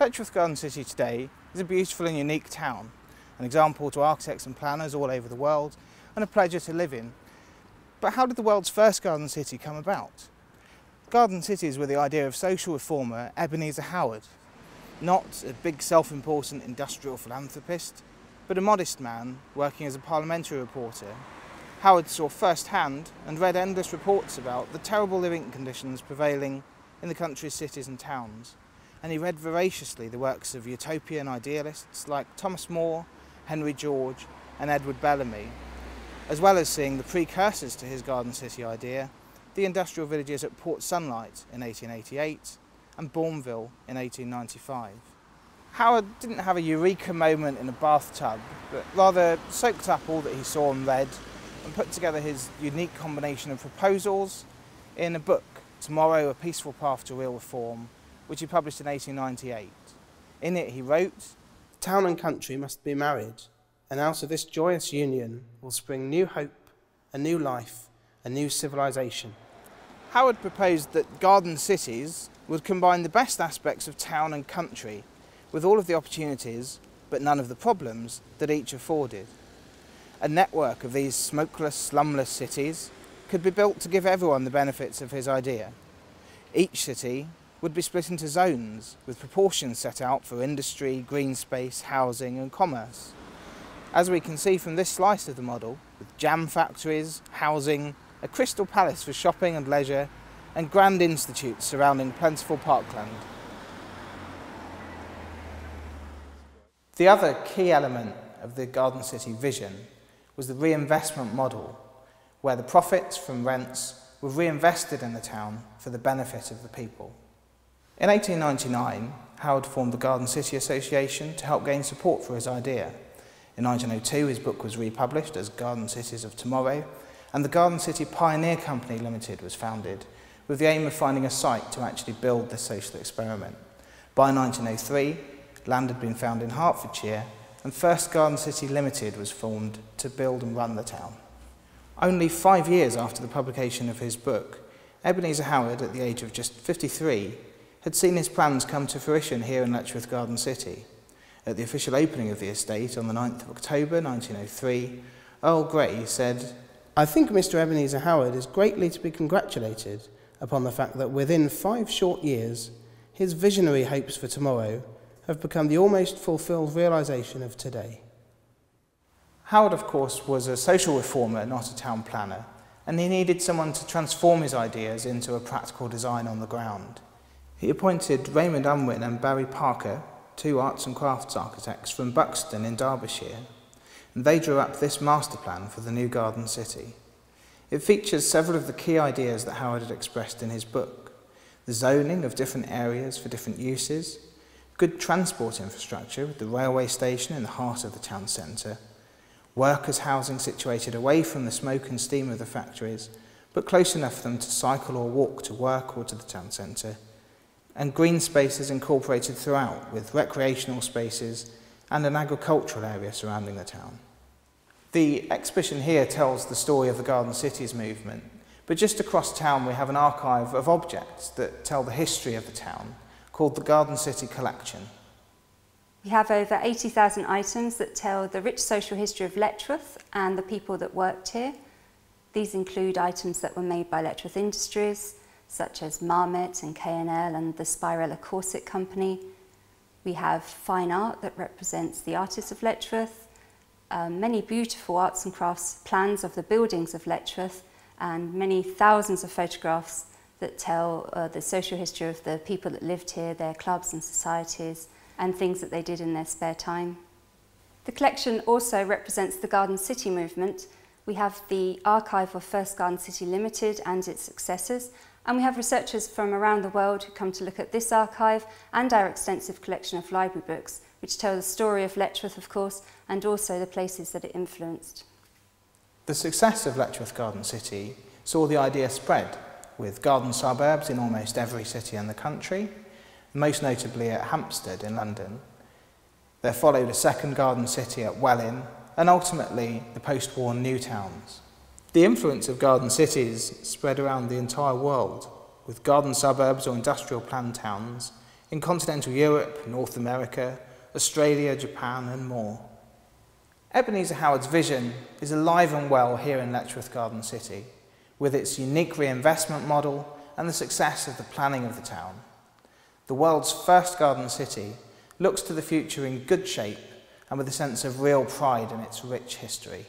Letchworth Garden City today is a beautiful and unique town, an example to architects and planners all over the world, and a pleasure to live in. But how did the world's first garden city come about? Garden cities were the idea of social reformer Ebenezer Howard, not a big self-important industrial philanthropist, but a modest man working as a parliamentary reporter. Howard saw firsthand and read endless reports about the terrible living conditions prevailing in the country's cities and towns and he read voraciously the works of utopian idealists like Thomas More, Henry George and Edward Bellamy, as well as seeing the precursors to his Garden City idea, the industrial villages at Port Sunlight in 1888 and Bournville in 1895. Howard didn't have a eureka moment in a bathtub, but rather soaked up all that he saw and read and put together his unique combination of proposals in a book, Tomorrow, A Peaceful Path to Real Reform, which he published in 1898. In it he wrote, Town and country must be married, and out of this joyous union will spring new hope, a new life, a new civilization. Howard proposed that garden cities would combine the best aspects of town and country with all of the opportunities but none of the problems that each afforded. A network of these smokeless, slumless cities could be built to give everyone the benefits of his idea. Each city would be split into zones with proportions set out for industry, green space, housing and commerce. As we can see from this slice of the model, with jam factories, housing, a crystal palace for shopping and leisure, and grand institutes surrounding plentiful parkland. The other key element of the Garden City vision was the reinvestment model, where the profits from rents were reinvested in the town for the benefit of the people. In 1899, Howard formed the Garden City Association to help gain support for his idea. In 1902, his book was republished as Garden Cities of Tomorrow, and the Garden City Pioneer Company Limited was founded with the aim of finding a site to actually build this social experiment. By 1903, land had been found in Hertfordshire, and First Garden City Limited was formed to build and run the town. Only five years after the publication of his book, Ebenezer Howard, at the age of just 53, had seen his plans come to fruition here in Letchworth Garden City. At the official opening of the estate on the 9th of October 1903, Earl Grey said, I think Mr Ebenezer Howard is greatly to be congratulated upon the fact that within five short years, his visionary hopes for tomorrow have become the almost fulfilled realisation of today. Howard, of course, was a social reformer, not a town planner, and he needed someone to transform his ideas into a practical design on the ground. He appointed Raymond Unwin and Barry Parker, two arts and crafts architects from Buxton in Derbyshire, and they drew up this master plan for the new garden city. It features several of the key ideas that Howard had expressed in his book. The zoning of different areas for different uses, good transport infrastructure with the railway station in the heart of the town centre, workers' housing situated away from the smoke and steam of the factories, but close enough for them to cycle or walk to work or to the town centre, and green spaces incorporated throughout with recreational spaces and an agricultural area surrounding the town. The exhibition here tells the story of the Garden Cities movement, but just across town we have an archive of objects that tell the history of the town called the Garden City Collection. We have over 80,000 items that tell the rich social history of Letchworth and the people that worked here. These include items that were made by Letchworth Industries, such as Marmet and K&L and the Spirella Corset Company. We have fine art that represents the artists of Letchworth, um, many beautiful arts and crafts plans of the buildings of Letchworth, and many thousands of photographs that tell uh, the social history of the people that lived here, their clubs and societies, and things that they did in their spare time. The collection also represents the Garden City movement. We have the archive of First Garden City Limited and its successors, and we have researchers from around the world who come to look at this archive and our extensive collection of library books, which tell the story of Letchworth, of course, and also the places that it influenced. The success of Letchworth Garden City saw the idea spread, with garden suburbs in almost every city in the country, most notably at Hampstead in London. There followed a second garden city at Welwyn, and ultimately the post-war new towns. The influence of garden cities spread around the entire world, with garden suburbs or industrial planned towns in continental Europe, North America, Australia, Japan, and more. Ebenezer Howard's vision is alive and well here in Letchworth Garden City, with its unique reinvestment model and the success of the planning of the town. The world's first garden city looks to the future in good shape and with a sense of real pride in its rich history.